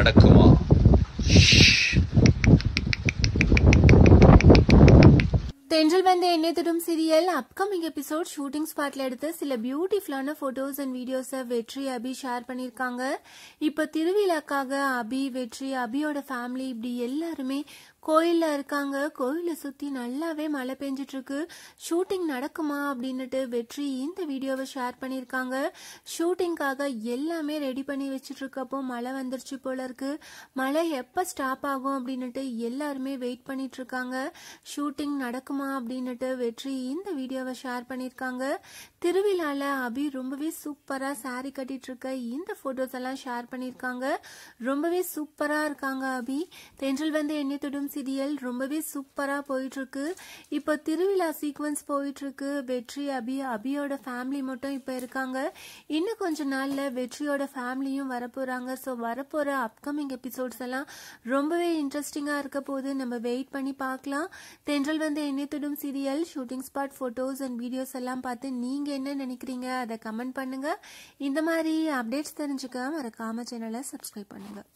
நடக்கும் தென்றல் வந்த என்னை தொடும் சீரியல் அப்கமிங் எபிசோட் ஷூட்டிங் ஸ்பாட்ல எடுத்த சில பியூட்டிஃபுல்லான போட்டோஸ் அண்ட் வீடியோஸை வெற்றி அபி ஷேர் பண்ணியிருக்காங்க. இப்போ திருவிழாக்காக அபி வெற்றி அபியோட ஃபேமிலி இப்படி எல்லாருமே கோயிலில் இருக்காங்க. கோயிலை சுற்றி நல்லாவே மழை பெஞ்சிட்டு இருக்கு ஷூட்டிங் நடக்குமா அப்படின்னுட்டு வெற்றி இந்த வீடியோவை ஷேர் பண்ணியிருக்காங்க. ஷூட்டிங்காக எல்லாமே ரெடி பண்ணி வச்சுட்ருக்கப்போ இருக்கப்போ மழை வந்துருச்சு போல இருக்கு. மழை எப்போ ஸ்டாப் ஆகும் அப்படின்னுட்டு எல்லாருமே வெயிட் பண்ணிட்டு இருக்காங்க ஷூட்டிங் நடக்குமா அப்படின்னுட்டு வெற்றி இந்த வீடியோவை ஷேர் பண்ணியிருக்காங்க. திருவிழால அபி ரொம்பவே சூப்பரா சாரி கட்டிட்டு இருக்க இந்த போட்டோஸ் எல்லாம் ஷேர் பண்ணியிருக்காங்க. ரொம்பவே சூப்பரா இருக்காங்க அபி. தென்றல் வந்து எண்ணெய் தொடும் சீரியல் ரொம்பவே சூப்பரா போயிட்டு இருக்கு இப்போ திருவிழா சீக்வன்ஸ் போயிட்டு இருக்கு வெற்றி அபி அபியோட ஃபேமிலி மட்டும் இப்போ இருக்காங்க. இன்னும் கொஞ்ச நாள்ல வெற்றியோட ஃபேமிலியும் வரப்போறாங்க. ஸோ வரப்போற அப்கமிங் எபிசோட்ஸ் எல்லாம் ரொம்பவே இன்ட்ரெஸ்டிங்கா இருக்க போது நம்ம வெயிட் பண்ணி பார்க்கலாம். தென்றல் வந்து எண்ணெய் தொடும் serial shooting spot photos and videos எல்லாம் பார்த்து நீங்கள் என்ன நினைக்கிறீங்க அதை கமெண்ட் பண்ணுங்கள் இந்த மாதிரி அப்டேட்ஸ் தெரிஞ்சுக்க மறக்காம சேனலை சப்ஸ்கிரைப் பண்ணுங்கள்